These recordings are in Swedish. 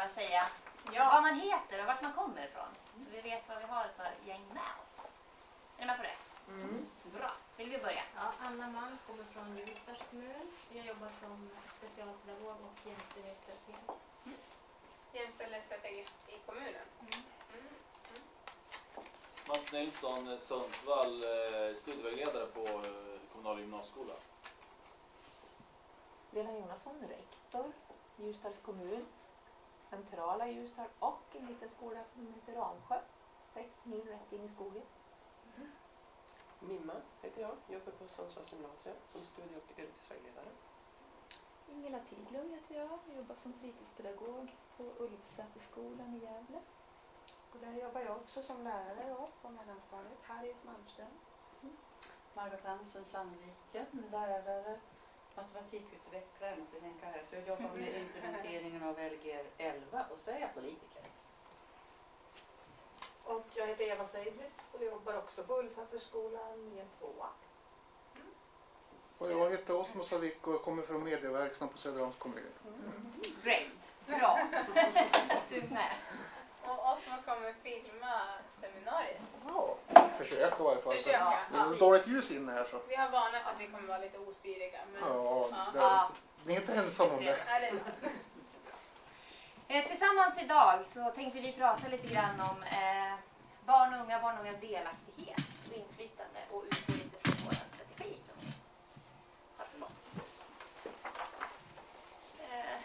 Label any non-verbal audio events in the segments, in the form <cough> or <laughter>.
bara säga vad Ja, man heter och vart man kommer ifrån? Så vi vet vad vi har för gäng med oss. Är ni med på det? Bra. Vill vi börja? Ja, Anna Mann kommer från Ljusdals kommun. Jag jobbar som specialpedagog och jämställdhetsstrateg. jämställdhetsstrategist i kommunen. Mm. Mats Nilsson, eh, Sundsvall, eh, studievägledare på eh, kommunala gymnasieskolan. Lena Jonasson, rektor, Ljusdals kommun, centrala Ljusdal och en liten skola som heter Ramsjö, sex mil rätt in i skogen. Mimma heter jag, jobbar på Sundsvalls gymnasium som studie och yrkesvägledare. Ingela Tidlund heter jag, jobbar som fritidspedagog på Ulvsäterskolan i Gävle. Och där jobbar jag också som lärare då, på mellanstadiet, Harriet Malmström. Margot Hansen Sandviken, lärare, matematikutvecklare, måste tänka här. Så jag jobbar med <laughs> implementeringen av Lgr 11 och så är jag politiker. Och jag heter Eva Seidlitz och jobbar också på Ulvsäterskolan i en tvåa. Och jag heter Osmo Savik och kommer från Medieverkstan på Söderhamns kommun. Great. Bra. <laughs> Du med. Och Osmo kommer filma seminariet. Ja, försök i varje fall. Försöka. Det är Ja. dåligt ljus inne här så. Vi har varnat att vi kommer vara lite ostyriga. Men... Ja, Ja. det Ja. ni är inte ensam om det. Ja. <laughs> Eh, tillsammans idag så tänkte vi prata lite grann om eh, barn och unga, barn och ungas delaktighet och inflytande och utgå lite från vår strategi som vi har fått. Eh,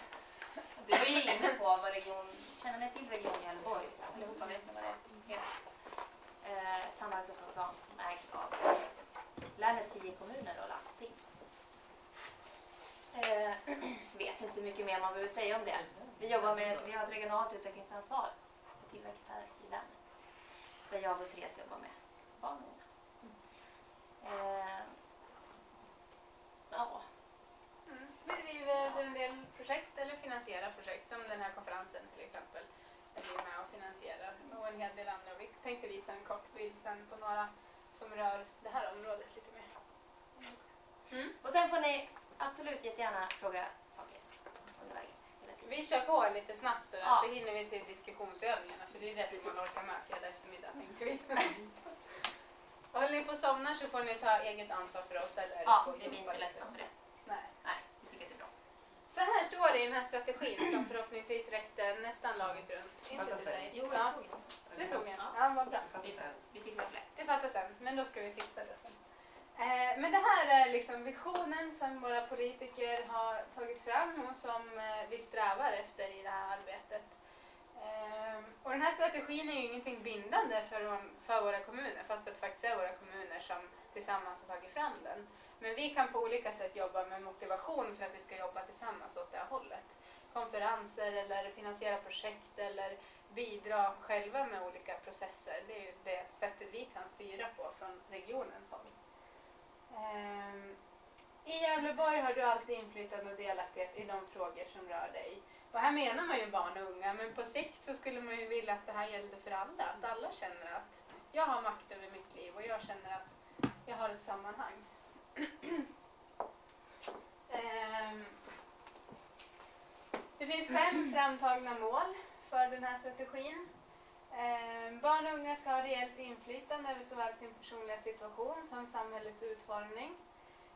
du var ju inne på vad region, känner ni till Region Gävleborg? Allihopa vet ni vad det är? Eh, ett samarbetsorgan som ägs av länets tio kommuner och landsting. Eh, <clears throat> vet inte mycket mer man behöver säga om det. Vi jobbar med, vi har ett regionalt utvecklingsansvar för tillväxt här i länet. Där jag och Therese jobbar med barn och unga. Eh, ja, Mm. Vi driver en del projekt eller finansierar projekt som den här konferensen till exempel. Där vi är med och finansierar och en hel del andra. Vi tänkte visa en kort bild sen på några som rör det här området lite mer. Mm. och sen får ni fråga saker under vägen. Vi kör på lite snabbt sådär Ja. så hinner vi till diskussionsövningarna för det är det som man orkar med fredag eftermiddag tänkte vi. <laughs> Och Håller ni på och somnar så får ni ta eget ansvar för att ställa er Ja, vi blir inte ledsna för det. Nej. Nej, vi tycker att det är bra. Så här står det i den här strategin som förhoppningsvis räckte nästan laget runt. Inte till dig. Jo, ja, jag tog den. du tog en. Ja. Vad bra. Vi, vi fick det. Det fattar sen, men då ska vi fixa det sen. Eh, men det här är liksom visionen som våra politiker har tagit fram och som eh, vi strävar efter i det här arbetet. Eh, och den här strategin är ju ingenting bindande för, de, för våra kommuner, fast det faktiskt är våra kommuner som tillsammans har tagit fram den. Men vi kan på olika sätt jobba med motivation för att vi ska jobba tillsammans åt det här hållet. Konferenser eller finansiera projekt eller bidra själva med olika processer. Det är ju det sättet vi kan styra på från regionen. Ehm, I Gävleborg har du alltid inflytande och delaktighet i de frågor som rör dig. Och här menar man ju barn och unga, men på sikt så skulle man ju vilja att det här gällde för alla. Att alla känner att jag har makt över mitt liv och jag känner att jag har ett sammanhang. <clears throat> Ehm, det finns fem framtagna mål för den här strategin. Ehm, barn och unga ska ha reellt inflytande över såväl sin personliga situation som samhällets utformning.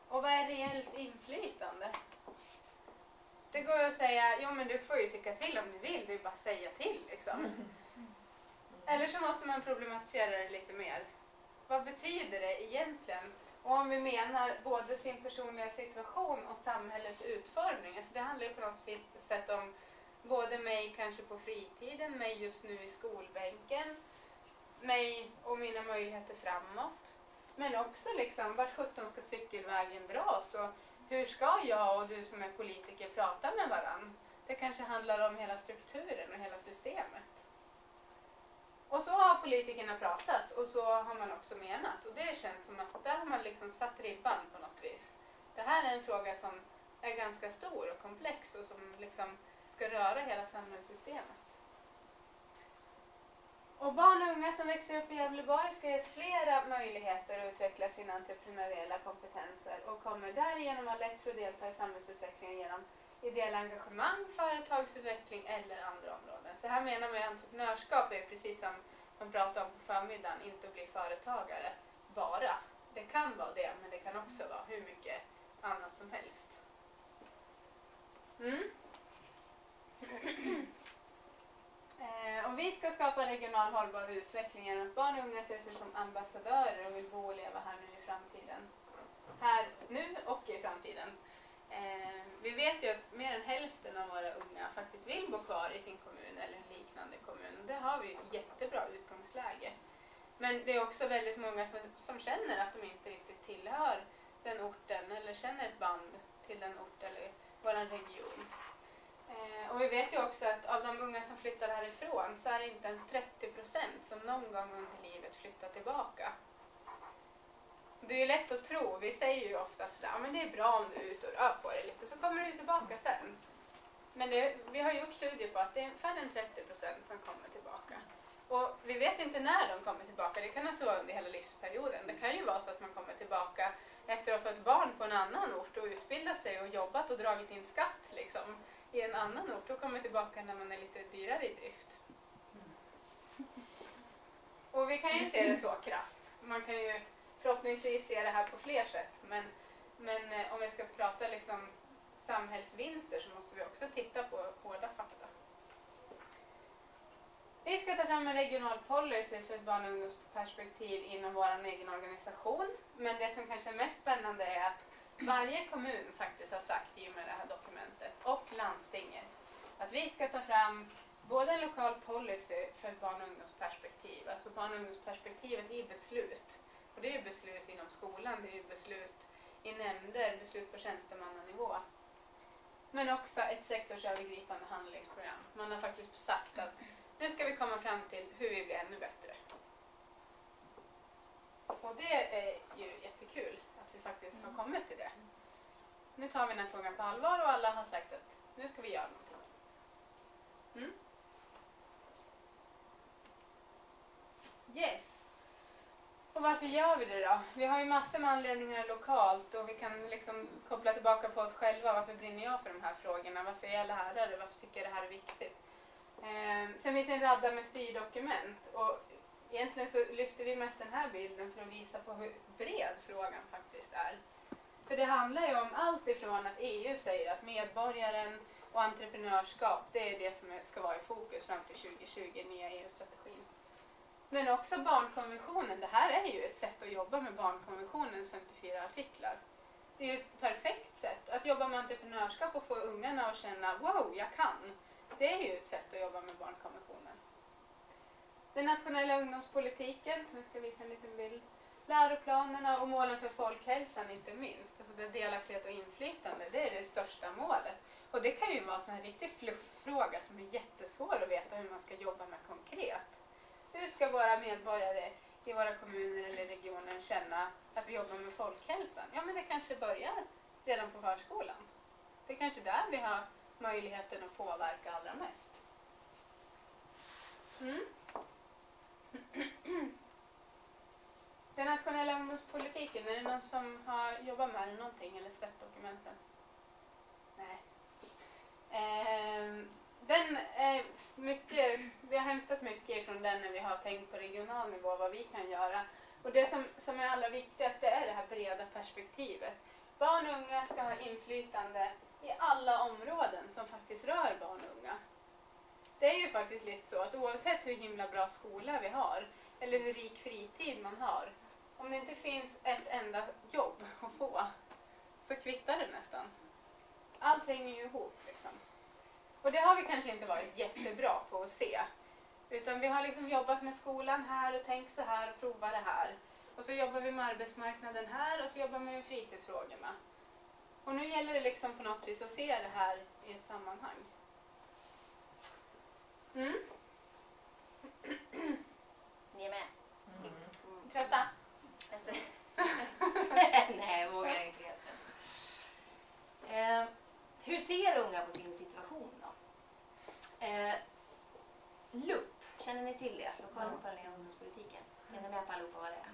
Och vad är reellt inflytande? Det går ju att säga, jo men du får ju tycka till om du vill, det är ju bara att säga till liksom. Eller så måste man problematisera det lite mer. Vad betyder det egentligen? Och om vi menar både sin personliga situation och samhällets utformning. Alltså det handlar ju på något sätt om både mig kanske på fritiden, mig just nu i skolbänken, mig och mina möjligheter framåt. Men också liksom, vart sjutton ska cykelvägen dras och hur ska jag och du som är politiker prata med varann? Det kanske handlar om hela strukturen och hela systemet. Och så har politikerna pratat och så har man också menat och det känns som att där har man liksom satt ribban på något vis. Det här är en fråga som är ganska stor och komplex och som liksom ska röra hela samhällssystemet. Och barn och unga som växer upp i Gävleborg ska ges flera möjligheter att utveckla sina entreprenöriella kompetenser och kommer därigenom att lätt få delta i samhällsutvecklingen genom ideella engagemang, företagsutveckling eller andra områden. Så här menar man ju entreprenörskap är precis som de pratade om på förmiddagen, inte att bli företagare bara. Det kan vara det, men det kan också vara hur mycket annat som helst. Mm. Eh, om vi ska skapa regional hållbar utveckling genom att barn och unga ser sig som ambassadörer och vill bo och leva här nu i framtiden. Här nu och i framtiden. Eh, vi vet ju att mer än hälften av våra unga faktiskt vill bo kvar i sin kommun eller en liknande kommun. Det har vi ett jättebra utgångsläge. Men det är också väldigt många som, som känner att de inte riktigt tillhör den orten eller känner ett band till den ort eller vår region. Eh, och vi vet ju också att av de unga som flyttar härifrån så är det inte ens 30 procent som någon gång under livet flyttar tillbaka. Det är ju lätt att tro, vi säger ju ofta sådär, men det är bra om du är ute och rör på dig lite så kommer du tillbaka sen. Men det, vi har gjort studier på att det är färre än 30 procent som kommer tillbaka. Och vi vet inte när de kommer tillbaka, det kan alltså vara under hela livsperioden. Det kan ju vara så att man kommer tillbaka efter att ha fått barn på en annan ort och utbildat sig och jobbat och dragit in skatt liksom, i en annan ort och kommer tillbaka när man är lite dyrare i drift. Och vi kan ju se det så <laughs> krasst. Man kan ju förhoppningsvis se det här på fler sätt. Men, men eh, om vi ska prata liksom samhällsvinster så måste vi också titta på hårda fakta. Vi ska ta fram en regional policy för ett barn och ungdomsperspektiv inom vår egen organisation. Men det som kanske är mest spännande är att varje kommun faktiskt har sagt i och med det här dokumentet och landstinget att vi ska ta fram både en lokal policy för ett barn och ungdomsperspektiv, alltså barn och ungdomsperspektivet i beslut. Och det är ju beslut inom skolan, det är ju beslut i nämnder, beslut på tjänstemannanivå. Men också ett sektorsövergripande handlingsprogram. Man har faktiskt sagt att nu ska vi komma fram till hur vi blir ännu bättre. Och det är ju faktiskt har kommit till det. Nu tar vi den här frågan på allvar och alla har sagt att nu ska vi göra någonting. Mm? Yes. Och varför gör vi det då? Vi har ju massor med anledningar lokalt och vi kan liksom koppla tillbaka på oss själva. Varför brinner jag för de här frågorna? Varför är jag lärare? Varför tycker jag det här är viktigt? Eh, sen finns det en radda med styrdokument och egentligen så lyfter vi mest den här bilden för att visa på hur bred frågan faktiskt är. För det handlar ju om allt ifrån att EU säger att medborgaren och entreprenörskap, det är det som ska vara i fokus fram till 2020, nya EU-strategin. Men också barnkonventionen, det här är ju ett sätt att jobba med barnkonventionens 54 artiklar. Det är ju ett perfekt sätt att jobba med entreprenörskap och få ungarna att känna wow, jag kan. Det är ju ett sätt att jobba med barnkonventionen. Den nationella ungdomspolitiken, som jag ska visa en liten bild. Läroplanerna och målen för folkhälsan inte minst. Alltså det delaktighet och inflytande, det är det största målet. Och det kan ju vara en riktig flufffråga som är jättesvår att veta hur man ska jobba med konkret. Hur ska våra medborgare i våra kommuner eller regioner känna att vi jobbar med folkhälsan? Ja, men det kanske börjar redan på förskolan. Det är kanske där vi har möjligheten att påverka allra mest. Mm. <clears throat> Den nationella ungdomspolitiken, är det någon som har jobbat med den någonting eller sett dokumenten? Nej. Ehm, den är mycket, vi har hämtat mycket från den när vi har tänkt på regional nivå vad vi kan göra. Och det som, som är allra viktigast det är det här breda perspektivet. Barn och unga ska ha inflytande i alla områden som faktiskt rör barn och unga. Det är ju faktiskt lite så att oavsett hur himla bra skola vi har eller hur rik fritid man har, om det inte finns ett enda jobb att få så kvittar det nästan. Allt hänger ju ihop liksom. Och det har vi kanske inte varit jättebra på att se. Utan vi har liksom jobbat med skolan här och tänkt så här och provat det här. Och så jobbar vi med arbetsmarknaden här och så jobbar vi med fritidsfrågorna. Och nu gäller det liksom på något vis att se det här i ett sammanhang. Mm. <clears throat> Ni är med? Mm. Mm. Trötta? <laughs> Nej, jag vågar <laughs> inte. Eh, hur ser unga på sin situation då? Eh, LUP, känner ni till det? Lokal uppföljning av ungdomspolitiken. Är ni med på allihopa vad det är?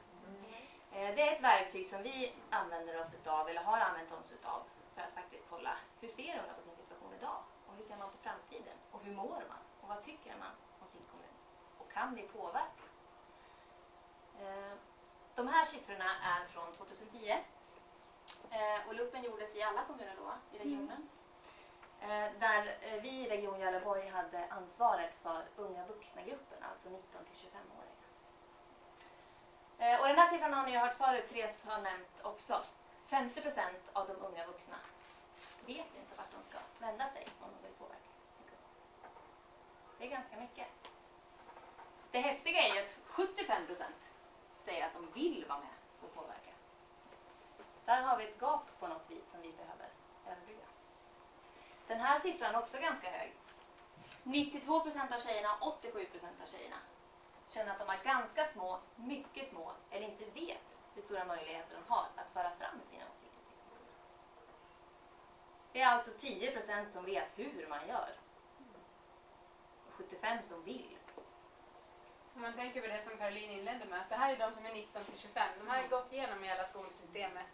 Eh, Det är ett verktyg som vi använder oss utav, eller har använt oss utav, för att faktiskt kolla hur ser unga på sin situation idag? Och hur ser man på framtiden? Och hur mår man? Och vad tycker man om sin kommun? Och kan vi påverka? Eh, De här siffrorna är från 2010. Eh, Och luppen gjordes i alla kommuner då, i regionen. Eh, Där vi i Region Gävleborg hade ansvaret för unga vuxna-gruppen, alltså 19 till 25-åringar. Eh, Och den här siffran har ni hört förut, Therese har nämnt också. 50 procent av de unga vuxna vet inte vart de ska vända sig om de vill påverka. Det är ganska mycket. Det häftiga är ju att 75 procent säger att de vill vara med och påverka. Där har vi ett gap på något vis som vi behöver överbrygga. Den här siffran är också ganska hög. 92 procent av tjejerna och 87 procent av tjejerna känner att de har ganska små, mycket små, eller inte vet hur stora möjligheter de har att föra fram sina åsikter. till. Det är alltså 10 procent som vet hur man gör. Och 75 som vill. Om man tänker på det som Caroline inledde med, att det här är de som är 19 till 25. De här har gått igenom hela skolsystemet.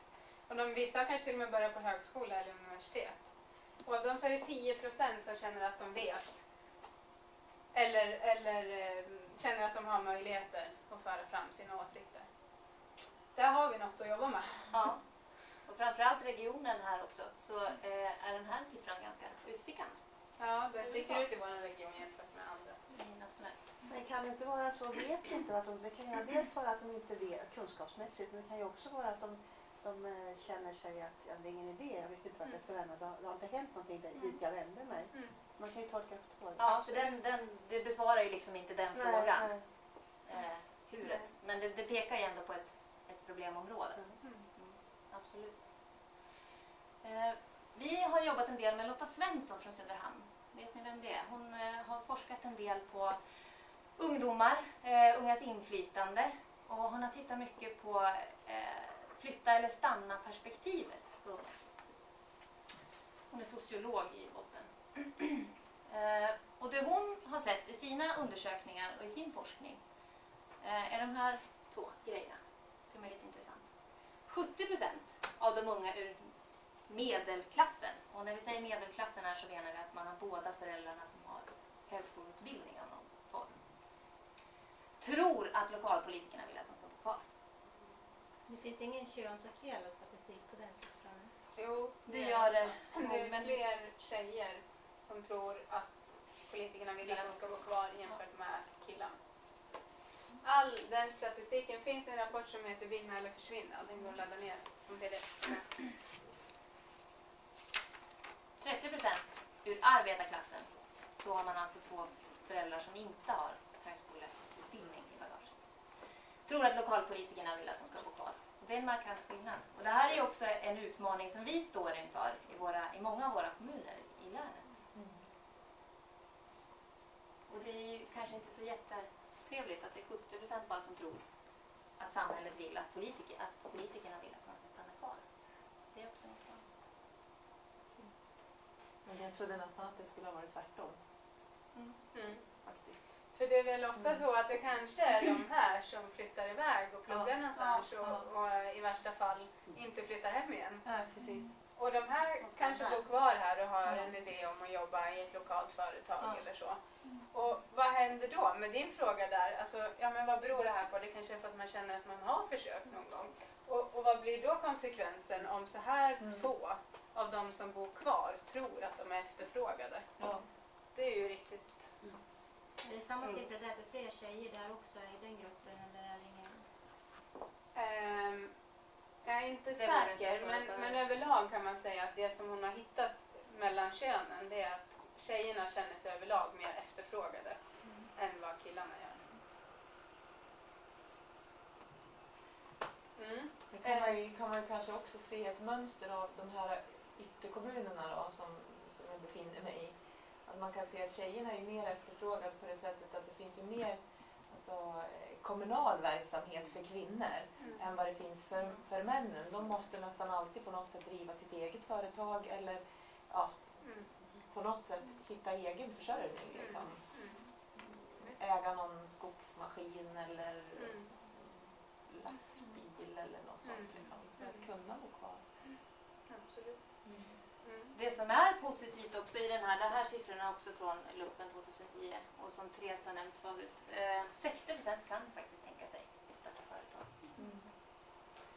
Och de, vissa har kanske till och med börjat på högskola eller universitet. Och av dem så är det 10 procent som känner att de vet. Eller, eller eh, känner att de har möjligheter att föra fram sina åsikter. Där har vi något att jobba med. Ja. Och framförallt regionen här också så eh, är den här siffran ganska utstickande. Ja, det sticker ut i vår region jämfört med andra. Nationellt. Men kan det inte vara så, vet inte att de, det kan ju dels vara att de inte vet kunskapsmässigt men det kan ju också vara att de, de eh, känner sig att ja, det är ingen idé, jag vet inte vart jag ska vända, det har, det har inte hänt någonting där, dit jag vänder mig. Mm. Man kan ju tolka på två Ja, för den, den, det besvarar ju liksom inte den Nej, frågan, nej. eh, huret. Men det, det pekar ju ändå på ett, ett problemområde. Mm. Absolut. Eh, vi har jobbat en del med Lotta Svensson från Söderhamn. Vet ni vem det är? Hon eh, har forskat en del på ungdomar, eh, ungas inflytande och hon har tittat mycket på eh, flytta eller stanna perspektivet på unga. Hon är sociolog i botten. <clears throat> eh, och det hon har sett i sina undersökningar och i sin forskning eh, är de här två grejerna som är lite intressant. 70 procent av de unga ur medelklassen, och när vi säger medelklassen här så menar vi att man har båda föräldrarna som har högskoleutbildning av någon form, tror att lokalpolitikerna vill att de ska bo kvar. Det finns ingen könsuppdelad statistik på den siffran. Jo, Det gör det. Det är Men- fler tjejer som tror att politikerna vill att de ska gå kvar jämfört med killarna. All den statistiken finns i en rapport som heter Vinna eller försvinna. Den går att ladda ner som pdf. 30 procent ur arbetarklassen, då har man alltså två föräldrar som inte har högskoleutbildning i bagaget. Tror att lokalpolitikerna vill att de ska bo kvar. Det är en markant skillnad. Och det här är också en utmaning som vi står inför i, våra, i många av våra kommuner i länet. Och det är ju kanske inte så jättetrevligt att det är 70 procent bara som tror att samhället vill att, politiker, att politikerna vill att man ska stanna kvar. Det är också en utmaning. Men jag trodde nästan att det skulle ha varit tvärtom Mm. faktiskt. För det är väl ofta så att det kanske är de här som flyttar iväg och pluggar Ja, någonstans ja, och, och i värsta fall inte flyttar hem igen. Ja, precis. Och de här kanske bor kvar här och har en idé om att jobba i ett lokalt företag Ja. eller så. Och vad händer då med din fråga där? Alltså, ja men vad beror det här på? Det kanske är för att man känner att man har försökt någon gång. Och, och vad blir då konsekvensen om så här Mm. få av de som bor kvar tror att de är efterfrågade? Ja. Det är ju riktigt... Är det samma Mm. siffra där för fler tjejer där också i den gruppen eller är det ingen? Ehm, jag är inte Det säker, inte men, men överlag kan man säga att det som hon har hittat mellan könen det är att tjejerna känner sig överlag mer efterfrågade än vad killarna gör. Mm. Det kan man, ju, kan man kanske också se ett mönster av de här ytterkommunerna då, som, som jag befinner mig i. Att man kan se att tjejerna är mer efterfrågas på det sättet att det finns ju mer alltså, kommunal verksamhet för kvinnor Mm. än vad det finns för, för männen. De måste nästan alltid på något sätt driva sitt eget företag eller ja, Mm. på något sätt hitta egen försörjning. Liksom. Mm. Äga någon skogsmaskin eller Mm. lastbil eller något sånt. Mm. Liksom, för att kunna bo kvar. Mm. Det som är positivt också i den här, de här siffrorna också från luppen 2010 och som Therese har nämnt förut. Eh, 60% kan faktiskt tänka sig att starta företag.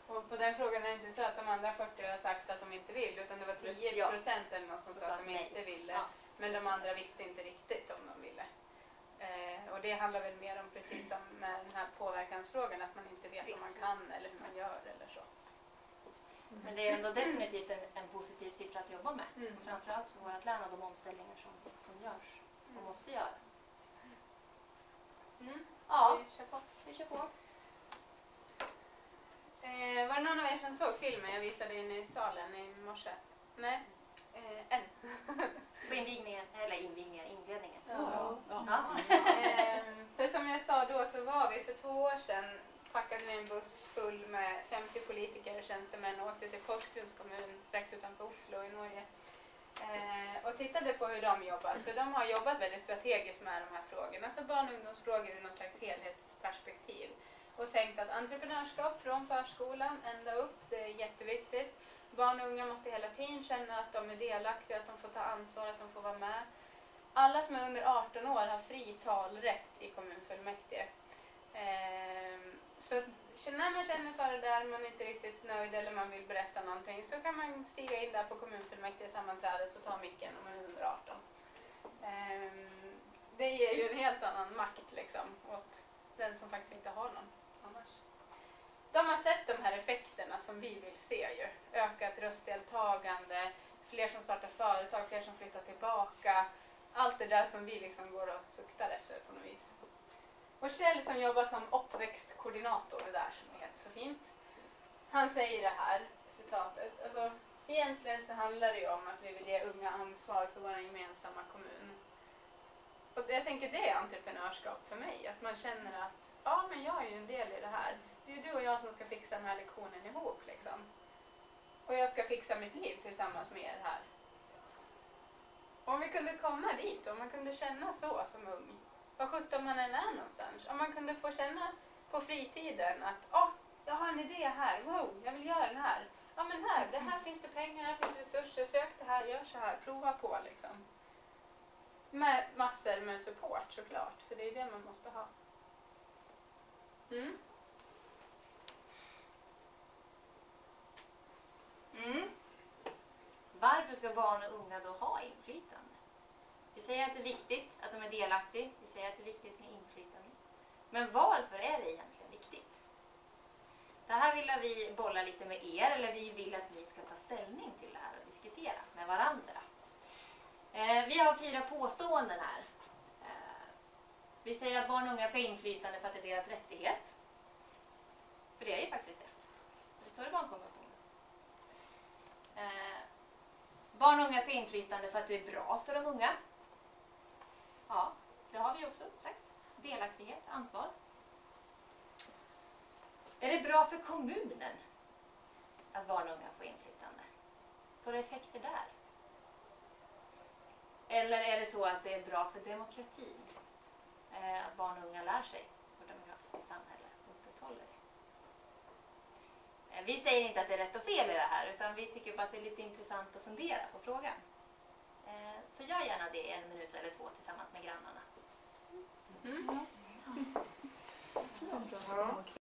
Och på den frågan är det inte så att de andra 40 har sagt att de inte vill utan det var 10 Ja. procent eller något som sa att de nej. inte ville. Ja. Men de andra visste inte riktigt om de ville. Eh, och det handlar väl mer om precis som med den här påverkansfrågan att man inte vet om man kan eller hur man gör eller så. Men det är ändå definitivt en, en positiv siffra att jobba med. Mm. Framförallt för vårt län och de omställningar som, som görs och måste göras. Mm. Ja, Vi kör på. vi kör på. Eh, var det någon av er som såg filmen jag visade inne i salen i morse? Nej? Eh, en. På invigningen, eller invigningen, inledningen. Ja. Ja. Ja. Ehm, för som jag sa då så var vi för två år sedan packade vi en buss full med 50 politiker och tjänstemän och åkte till Porsgrunds kommun strax utanför Oslo i Norge. Eh, och tittade på hur de jobbat. för de har jobbat väldigt strategiskt med de här frågorna, alltså barn och ungdomsfrågor i något slags helhetsperspektiv. Och tänkt att entreprenörskap från förskolan ända upp, det är jätteviktigt. Barn och unga måste hela tiden känna att de är delaktiga, att de får ta ansvar, att de får vara med. Alla som är under 18 år har fri talrätt i kommunfullmäktige. Ehm, så när man känner för det där, man är inte riktigt nöjd eller man vill berätta någonting så kan man stiga in där på kommunfullmäktige sammanträdet och ta micken om man är under 18. Ehm, det ger ju en helt annan makt liksom åt den som faktiskt inte har någon annars. De har sett de här effekterna som vi vill se ju. Ökat röstdeltagande, fler som startar företag, fler som flyttar tillbaka. Allt det där som vi liksom går och suktar efter på något vis. Och Kjell som jobbar som uppväxtkoordinator, det där som är så fint. Han säger det här citatet. Alltså, egentligen så handlar det ju om att vi vill ge unga ansvar för vår gemensamma kommun. Och jag tänker det är entreprenörskap för mig. Att man känner att ja, men jag är ju en del i det här. Det är ju du och jag som ska fixa den här lektionen ihop liksom. Och jag ska fixa mitt liv tillsammans med er här. Om vi kunde komma dit, om man kunde känna så som ung, var sjutton man än är någonstans. Om man kunde få känna på fritiden att oh, jag har en idé här, wow, jag vill göra den här. Ja men här, det här finns det pengar, här finns det resurser, sök det här, gör så här, prova på liksom. Med massor med support såklart, för det är det man måste ha. Mm. Mm. Varför ska barn och unga då ha inflytande? Vi säger att det är viktigt att de är delaktiga. Vi säger att det är viktigt med inflytande. Men varför är det egentligen viktigt? Det här vill vi bolla lite med er, eller vi vill att ni ska ta ställning till det här och diskutera med varandra. Eh, vi har fyra påståenden här. Eh, vi säger att barn och unga ska ha inflytande för att det är deras rättighet. För det är ju faktiskt det. Det står i barnkonventionen. Eh, barn och unga ska ha inflytande för att det är bra för de unga. Ja, det har vi också sagt. Delaktighet, ansvar. Är det bra för kommunen att barn och unga får inflytande? Får det effekter där? Eller är det så att det är bra för demokratin? Eh, att barn och unga lär sig vårt demokratiska samhälle och upprätthåller det. Vi säger inte att det är rätt och fel i det här utan vi tycker bara att det är lite intressant att fundera på frågan. Eh, så gör gärna det en minut eller två tillsammans med grannarna. Mm. Det var bra.